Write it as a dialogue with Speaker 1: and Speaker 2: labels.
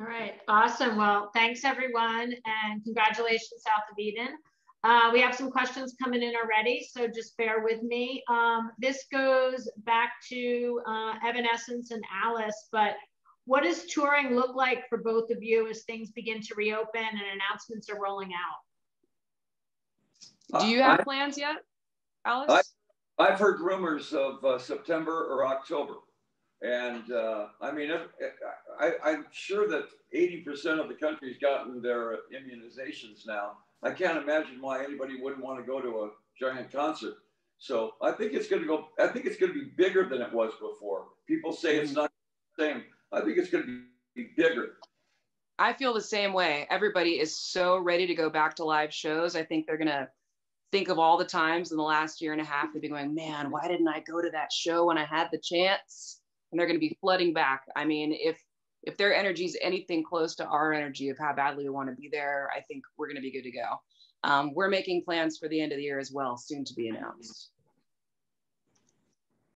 Speaker 1: All right, awesome. Well, thanks everyone and congratulations South of Eden. Uh, we have some questions coming in already, so just bear with me. Um, this goes back to uh, Evanescence and Alice, but what does touring look like for both of you as things begin to reopen and announcements are rolling
Speaker 2: out? Do you have I, plans yet, Alice?
Speaker 3: I, have heard rumors of uh, September or October. And uh, I mean, if, I, I'm sure that 80% of the country's gotten their immunizations now. I can't imagine why anybody wouldn't want to go to a giant concert. So I think it's going to go. I think it's going to be bigger than it was before. People say it's mm-hmm. not the same. I think it's going to be bigger.
Speaker 2: I feel the same way. Everybody is so ready to go back to live shows. I think they're going to think of all the times in the last year and a half they've been going, man, why didn't I go to that show when I had the chance? And they're going to be flooding back. I mean, if if their energy is anything close to our energy of how badly we want to be there, I think we're going to be good to go. Um, we're making plans for the end of the year as well, soon to be announced.